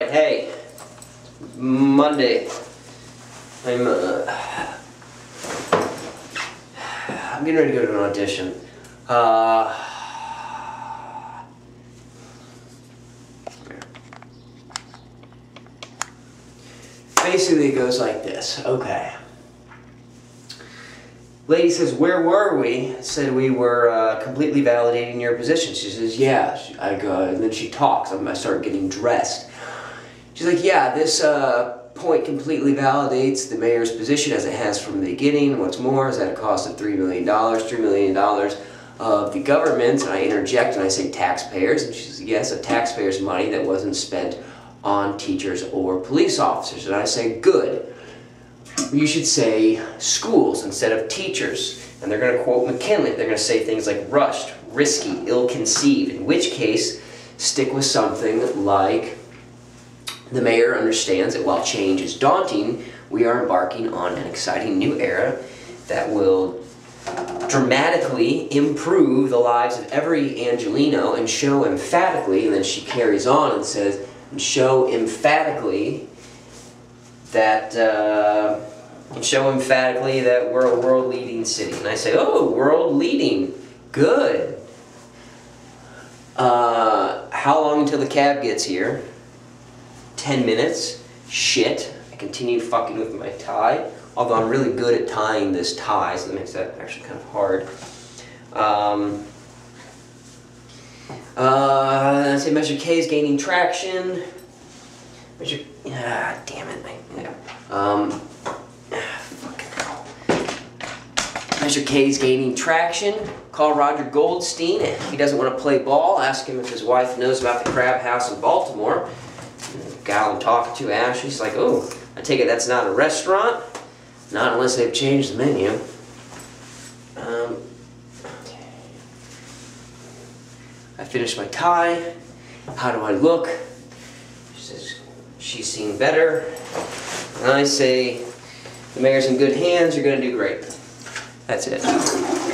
Hey, Monday. I'm uh, I'm getting ready to go to an audition. Uh, basically, it goes like this. Okay. Lady says, "Where were we?" Said we were uh, completely validating your position. She says, "Yeah." I go, and then she talks. I start getting dressed. She's like, "Yeah, this uh, point completely validates the mayor's position as it has from the beginning. What's more is that it cost of three million dollars. Three million dollars of the government." And I interject and I say, "Taxpayers." And she says, "Yes, a taxpayer's money that wasn't spent on teachers or police officers." And I say, "Good." you should say schools instead of teachers. And they're going to quote McKinley. They're going to say things like rushed, risky, ill-conceived, in which case stick with something like the mayor understands that while change is daunting, we are embarking on an exciting new era that will dramatically improve the lives of every Angeleno and show emphatically, and then she carries on and says, and show emphatically that uh, and show emphatically that we're a world leading city. And I say, oh, world leading, good. Uh, how long until the cab gets here? 10 minutes. Shit. I continue fucking with my tie. Although I'm really good at tying this tie, so that makes that actually kind of hard. Um, uh, I say Measure K is gaining traction. Measure, ah, damn it. I, yeah. Um, Measure K is gaining traction. Call Roger Goldstein. If he doesn't want to play ball, ask him if his wife knows about the Crab House in Baltimore. Gal I'm talking to, Ashley's like, oh, I take it that's not a restaurant? Not unless they've changed the menu. Um, I finished my tie. How do I look? She says, she's seen better. And I say, the mayor's in good hands, you're going to do great. That's it.